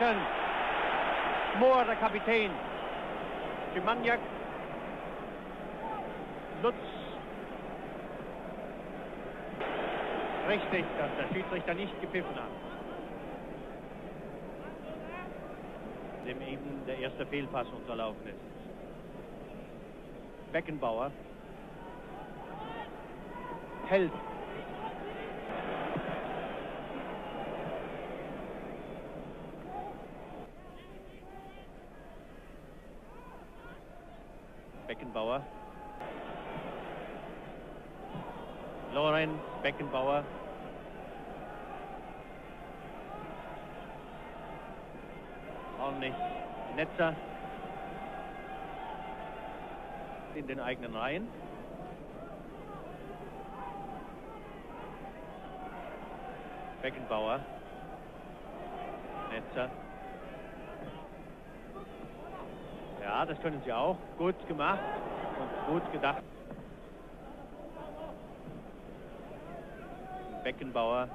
Seiten. Mohr, der Kapitän. Schimaniak. Lutz. Richtig, dass der Schiedsrichter nicht gepfiffen hat. Dem eben der erste Fehlpass unterlaufen ist. Beckenbauer. Held. Beckenbauer. Lorenz, Beckenbauer. Ordentlich Netzer in den eigenen Reihen. Beckenbauer. Netzer. Ja, das können sie auch. Gut gemacht und gut gedacht. Beckenbauer.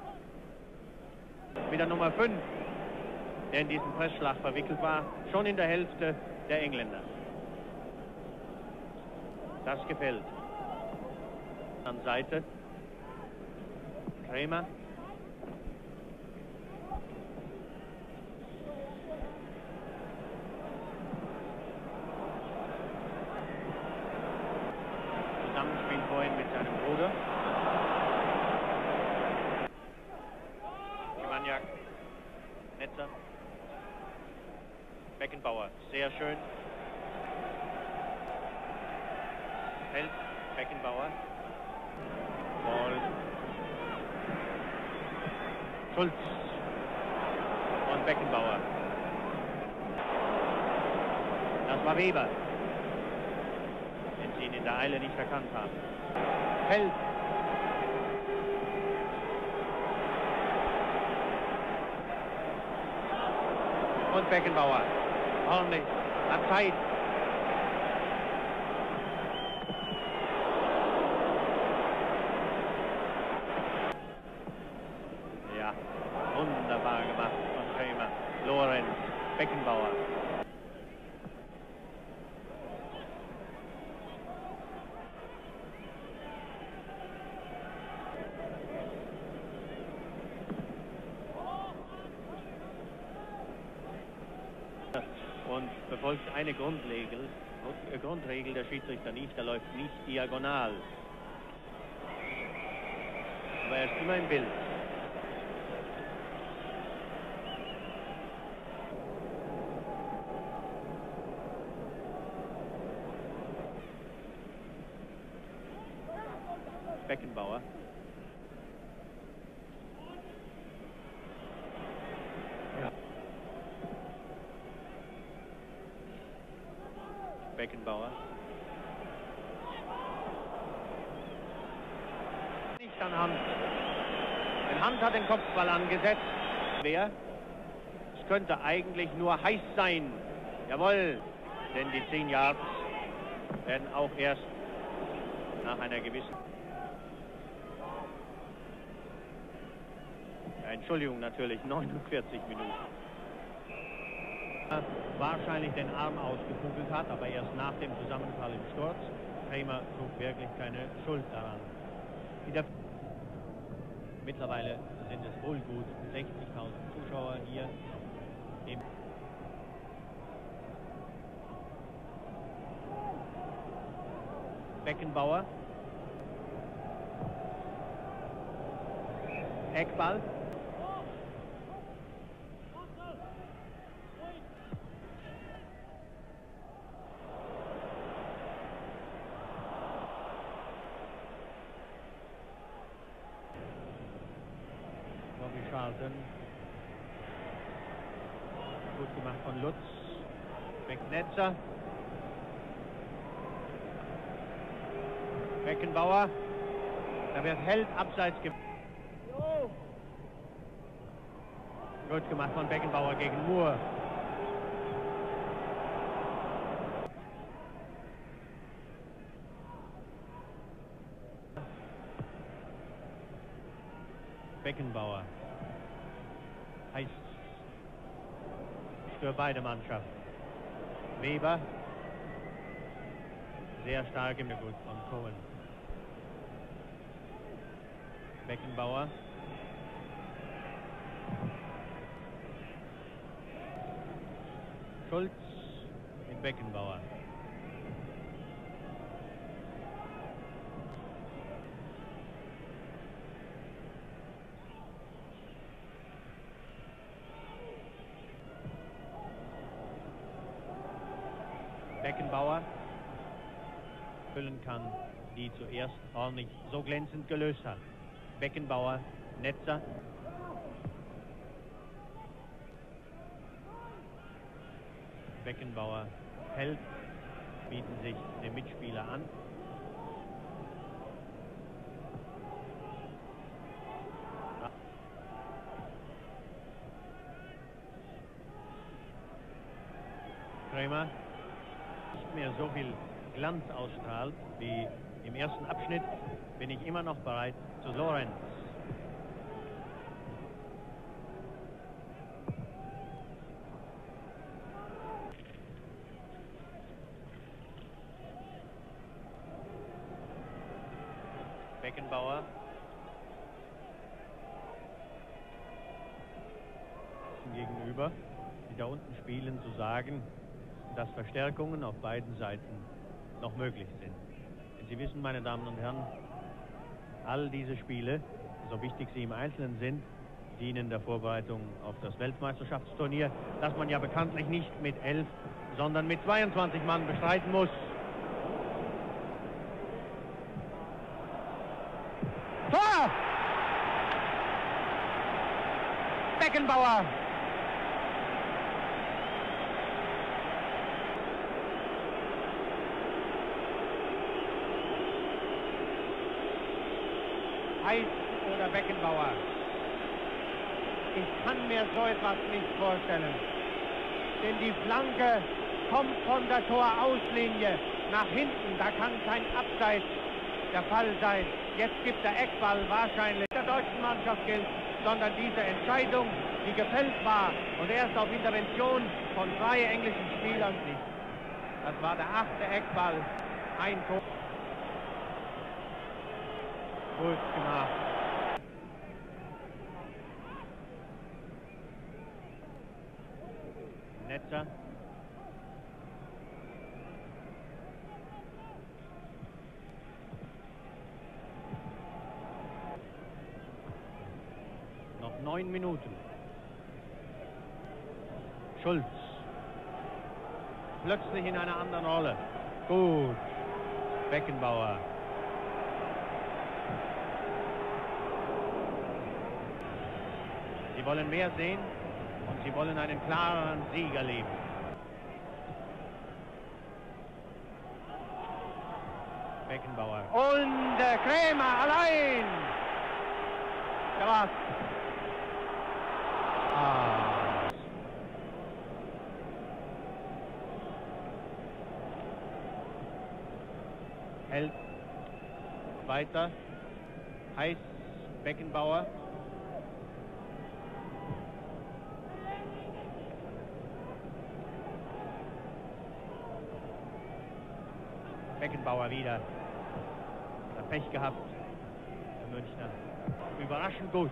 Wieder Nummer 5, der in diesen Pressschlag verwickelt war. Schon in der Hälfte der Engländer. Das gefällt. An Seite. Krämer. Netzer. Beckenbauer. Sehr schön. Held. Beckenbauer. Ball. Schulz. Und Beckenbauer. Das war Weber. Den sie ihn in der Eile nicht erkannt haben. Held. Beckenbauer. Ordentlich. Hat Zeit. Ja, wunderbar gemacht von Krämer. Lorenz, Beckenbauer. Und befolgt eine Grundregel, Grund- Grundregel der Schiedsrichter nicht, er läuft nicht diagonal. Aber er ist immer im Bild. Beckenbauer. Ja. Beckenbauer. Nicht an Hand. Denn Hand hat den Kopfball angesetzt. Wer? Es könnte eigentlich nur heiß sein. Jawohl. Denn die 10 Yards werden auch erst nach einer gewissen Entschuldigung, natürlich 49 Minuten. Wahrscheinlich den Arm ausgekugelt hat, aber erst nach dem Zusammenfall im Sturz. Kramer trug wirklich keine Schuld daran. Mittlerweile sind es wohl gut 60.000 Zuschauer hier im Beckenbauer. Eckball. Charlton. Gut gemacht von Lutz. Becknetzer. Beckenbauer. Da wird Held abseits ge Gut gemacht von Beckenbauer gegen Moore. Beckenbauer. Heißt für beide Mannschaften. Weber. Sehr stark im Gut von Cohen. Beckenbauer. Schulz mit Beckenbauer. Beckenbauer füllen kann, die zuerst ordentlich so glänzend gelöst hat. Beckenbauer, Netzer. Beckenbauer hält, bieten sich dem Mitspieler an. Nicht mehr so viel Glanz ausstrahlt wie im ersten Abschnitt, bin ich immer noch bereit zu Lorenz. Beckenbauer. Gegenüber, die da unten spielen, zu sagen, dass Verstärkungen auf beiden Seiten noch möglich sind. Denn Sie wissen, meine Damen und Herren, all diese Spiele, so wichtig sie im Einzelnen sind, dienen der Vorbereitung auf das Weltmeisterschaftsturnier, das man ja bekanntlich nicht mit elf, sondern mit 22 Mann bestreiten muss. Tor! Beckenbauer Heiß oder Beckenbauer. Ich kann mir so etwas nicht vorstellen. Denn die Flanke kommt von der Torauslinie nach hinten. Da kann kein Abseits der Fall sein. Jetzt gibt der Eckball wahrscheinlich der deutschen Mannschaft gilt, sondern diese Entscheidung, die gefällt war und erst auf Intervention von drei englischen Spielern nicht. Das war der achte Eckball. Ein Tor. Gut gemacht. Netzer. Noch neun Minuten. Schulz. Plötzlich in einer anderen Rolle. Gut. Beckenbauer. Sie wollen mehr sehen und sie wollen einen klaren Sieg erleben. Beckenbauer. Und äh, Krämer allein. Krass. Ah. Hält weiter. Heiß Beckenbauer. Beckenbauer wieder. Hat Pech gehabt. Der Münchner. Überraschend gut.